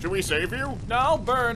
Should we save you? No, burn.